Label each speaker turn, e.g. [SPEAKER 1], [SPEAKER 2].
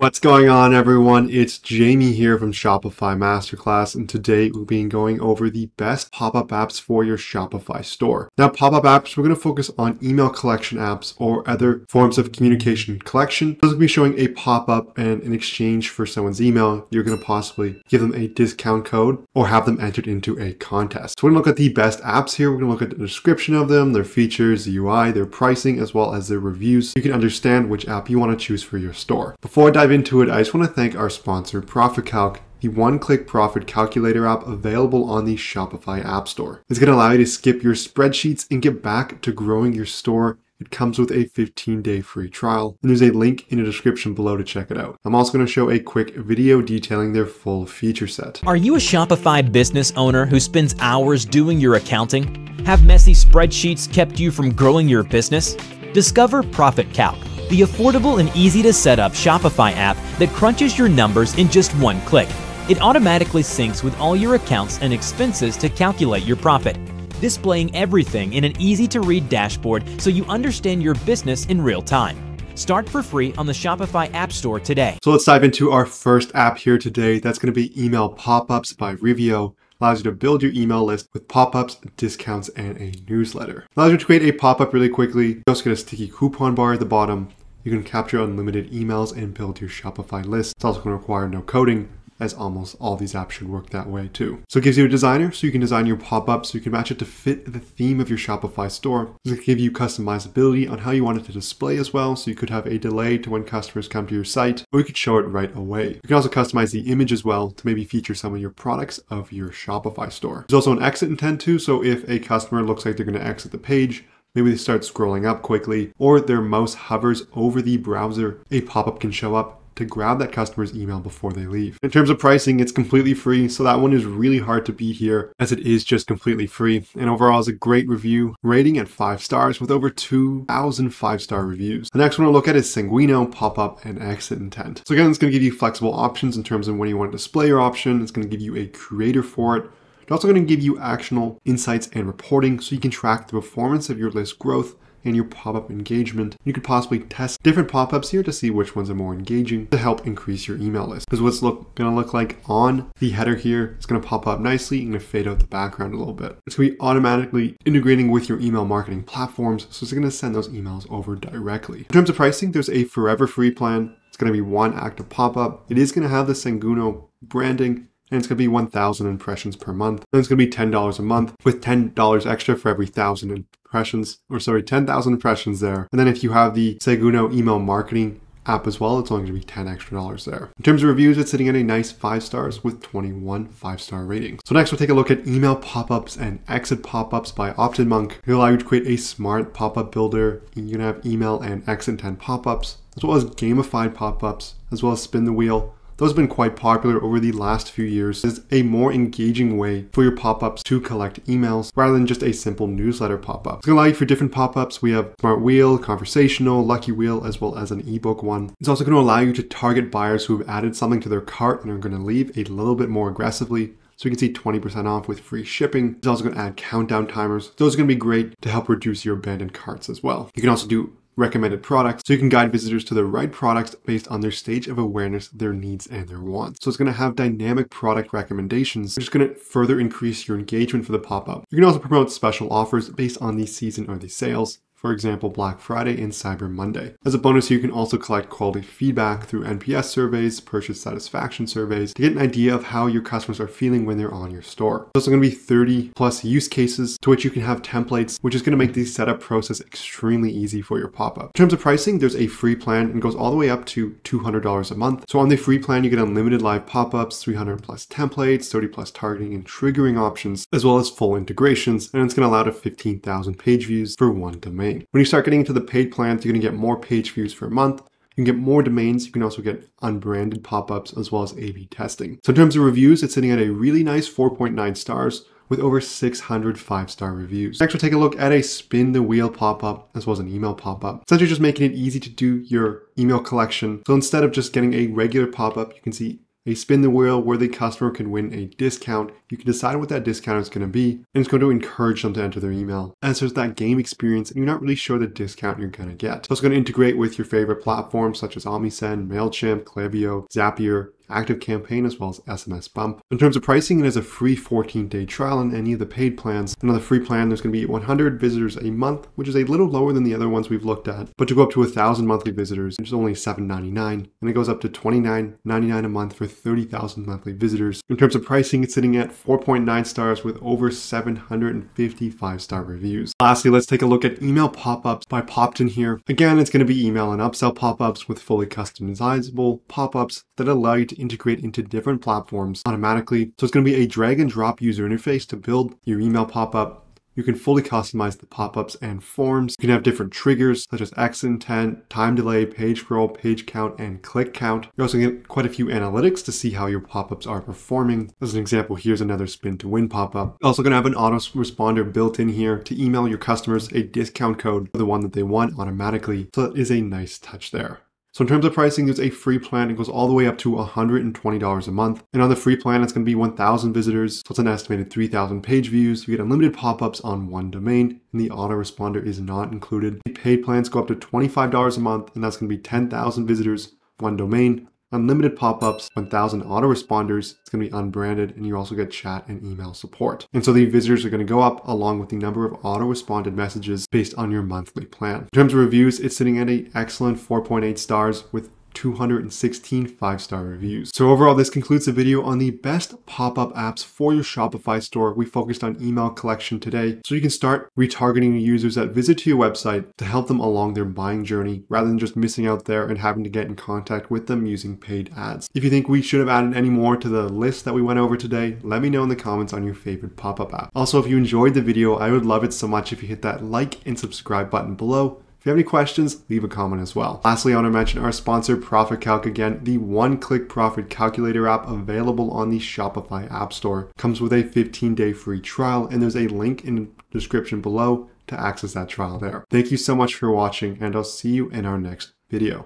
[SPEAKER 1] What's going on everyone? It's Jamie here from Shopify Masterclass and today we'll be going over the best pop-up apps for your Shopify store. Now pop-up apps, we're going to focus on email collection apps or other forms of communication collection. Those will be showing a pop-up and in exchange for someone's email, you're going to possibly give them a discount code or have them entered into a contest. So we're going to look at the best apps here. We're going to look at the description of them, their features, the UI, their pricing, as well as their reviews. So you can understand which app you want to choose for your store. Before I dive dive into it, I just want to thank our sponsor, ProfitCalc, the one-click profit calculator app available on the Shopify App Store. It's going to allow you to skip your spreadsheets and get back to growing your store it comes with a 15 day free trial, and there's a link in the description below to check it out. I'm also going to show a quick video detailing their full feature set.
[SPEAKER 2] Are you a Shopify business owner who spends hours doing your accounting? Have messy spreadsheets kept you from growing your business? Discover Profit Calc the affordable and easy to set up Shopify app that crunches your numbers in just one click. It automatically syncs with all your accounts and expenses to calculate your profit, displaying everything in an easy to read dashboard so you understand your business in real time. Start for free on the Shopify App Store today.
[SPEAKER 1] So let's dive into our first app here today. That's going to be Email Pop-ups by Rivo allows you to build your email list with pop-ups, discounts, and a newsletter. Allows you to create a pop-up really quickly. You also get a sticky coupon bar at the bottom you can capture unlimited emails and build your Shopify list. It's also going to require no coding as almost all these apps should work that way too. So it gives you a designer so you can design your pop-up so you can match it to fit the theme of your Shopify store. Going to give you customizability on how you want it to display as well. So you could have a delay to when customers come to your site or you could show it right away. You can also customize the image as well to maybe feature some of your products of your Shopify store. There's also an exit intent too. So if a customer looks like they're going to exit the page, Maybe they start scrolling up quickly, or their mouse hovers over the browser. A pop-up can show up to grab that customer's email before they leave. In terms of pricing, it's completely free, so that one is really hard to beat here as it is just completely free. And overall is a great review, rating at 5 stars with over 2,000 5-star reviews. The next one we'll look at is Seguno, Pop-Up, and Exit Intent. So again, it's going to give you flexible options in terms of when you want to display your option. It's going to give you a creator for it, it's also going to give you actionable insights and reporting so you can track the performance of your list growth and your pop-up engagement. You could possibly test different pop-ups here to see which ones are more engaging to help increase your email list. Because what's look, gonna look like on the header here, it's gonna pop up nicely and gonna fade out the background a little bit. It's gonna be automatically integrating with your email marketing platforms, so it's gonna send those emails over directly. In terms of pricing, there's a forever free plan. It's gonna be one active pop-up. It is gonna have the Seguno branding and it's going to be 1,000 impressions per month. And it's going to be $10 a month with $10 extra for every 1,000 impressions, or sorry, 10,000 impressions there. And then if you have the Seguno email marketing app as well, it's only going to be 10 extra dollars there. In terms of reviews, it's sitting at a nice five stars with 21 five star ratings. So next we'll take a look at email pop-ups and exit pop-ups by OptiMonk. It'll allow you to create a smart pop-up builder. You can have email and exit intent pop-ups, as well as gamified pop-ups, as well as spin the wheel those have been quite popular over the last few years as a more engaging way for your pop-ups to collect emails rather than just a simple newsletter pop-up. It's going to allow you for different pop-ups. We have Smart Wheel, Conversational, Lucky Wheel, as well as an ebook one. It's also going to allow you to target buyers who have added something to their cart and are going to leave a little bit more aggressively. So you can see 20% off with free shipping. It's also going to add countdown timers. Those are going to be great to help reduce your abandoned carts as well. You can also do recommended products so you can guide visitors to the right products based on their stage of awareness, their needs, and their wants. So it's going to have dynamic product recommendations, which is going to further increase your engagement for the pop-up. You can also promote special offers based on the season or the sales for example Black Friday and Cyber Monday. As a bonus, you can also collect quality feedback through NPS surveys, purchase satisfaction surveys to get an idea of how your customers are feeling when they're on your store. There's also going to be 30 plus use cases to which you can have templates, which is going to make the setup process extremely easy for your pop-up. In terms of pricing, there's a free plan and goes all the way up to $200 a month. So on the free plan, you get unlimited live pop-ups, 300 plus templates, 30 plus targeting and triggering options, as well as full integrations, and it's going to allow to 15,000 page views for one domain domain. When you start getting into the paid plans, you're going to get more page views per month. You can get more domains. You can also get unbranded pop-ups as well as A-B testing. So in terms of reviews, it's sitting at a really nice 4.9 stars with over 600 five-star reviews. Next, we'll take a look at a spin the wheel pop-up as well as an email pop-up. Essentially just making it easy to do your email collection. So instead of just getting a regular pop-up, you can see a spin the wheel where the customer can win a discount. You can decide what that discount is going to be, and it's going to encourage them to enter their email. As there's that game experience, and you're not really sure the discount you're going to get. So it's going to integrate with your favorite platforms such as OmniSend, MailChimp, Klaviyo, Zapier, Active Campaign as well as SMS Bump. In terms of pricing, it is a free 14-day trial on any of the paid plans. Another free plan, there's going to be 100 visitors a month, which is a little lower than the other ones we've looked at. But to go up to 1,000 monthly visitors, it's only $7.99, and it goes up to $29.99 a month for 30,000 monthly visitors. In terms of pricing, it's sitting at 4.9 stars with over 755 star reviews. Lastly, let's take a look at email pop-ups by Poptin here. Again, it's going to be email and upsell pop-ups with fully customizable pop-ups that allow you to integrate into different platforms automatically. So it's going to be a drag and drop user interface to build your email pop-up you can fully customize the pop-ups and forms. You can have different triggers such as exit intent, time delay, page scroll, page count, and click count. You also get quite a few analytics to see how your pop-ups are performing. As an example, here's another spin to win pop-up. Also going to have an autoresponder built in here to email your customers a discount code for the one that they want automatically. So that is a nice touch there. So in terms of pricing, there's a free plan. It goes all the way up to $120 a month. And on the free plan, it's going to be 1,000 visitors. So it's an estimated 3,000 page views. You get unlimited pop-ups on one domain, and the autoresponder is not included. The paid plans go up to $25 a month, and that's going to be 10,000 visitors, one domain, unlimited pop-ups, 1000 autoresponders. It's going to be unbranded and you also get chat and email support. And so the visitors are going to go up along with the number of auto-responded messages based on your monthly plan. In terms of reviews, it's sitting at an excellent 4.8 stars with 216 five-star reviews. So overall, this concludes the video on the best pop-up apps for your Shopify store. We focused on email collection today, so you can start retargeting users that visit to your website to help them along their buying journey rather than just missing out there and having to get in contact with them using paid ads. If you think we should have added any more to the list that we went over today, let me know in the comments on your favorite pop-up app. Also, if you enjoyed the video, I would love it so much if you hit that like and subscribe button below if you have any questions, leave a comment as well. Lastly, I want to mention our sponsor, Profit Calc again, the one-click profit calculator app available on the Shopify App Store. Comes with a 15-day free trial, and there's a link in the description below to access that trial there. Thank you so much for watching, and I'll see you in our next video.